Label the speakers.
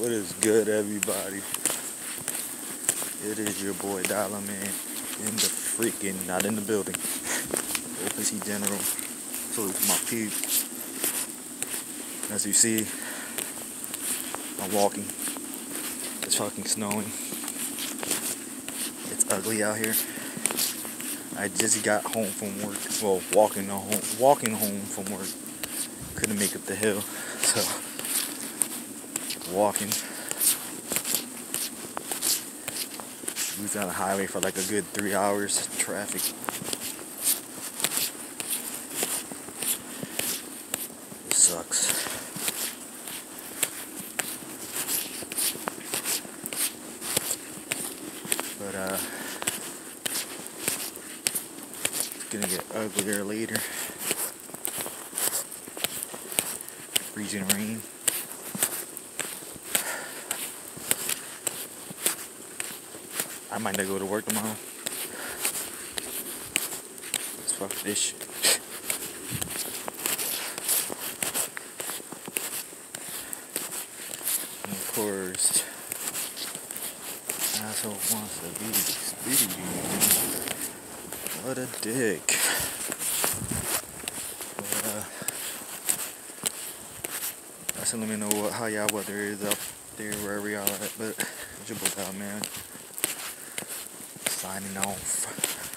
Speaker 1: What is good, everybody? It is your boy Dollaman in the freaking, not in the building. OPC General. Salute to my peep. As you see, I'm walking. It's fucking snowing. It's ugly out here. I just got home from work. Well, walking home, walking home from work. Couldn't make up the hill, so walking. We was on the highway for like a good three hours. Traffic. It sucks. But uh, it's gonna get uglier later. Freezing rain. I might not go to work tomorrow. Let's fuck this shit. And of course, asshole wants to be speedy. What a dick. But, uh, guys, let me know what, how y'all weather is up there, wherever y'all at. But it's your out, man signing off.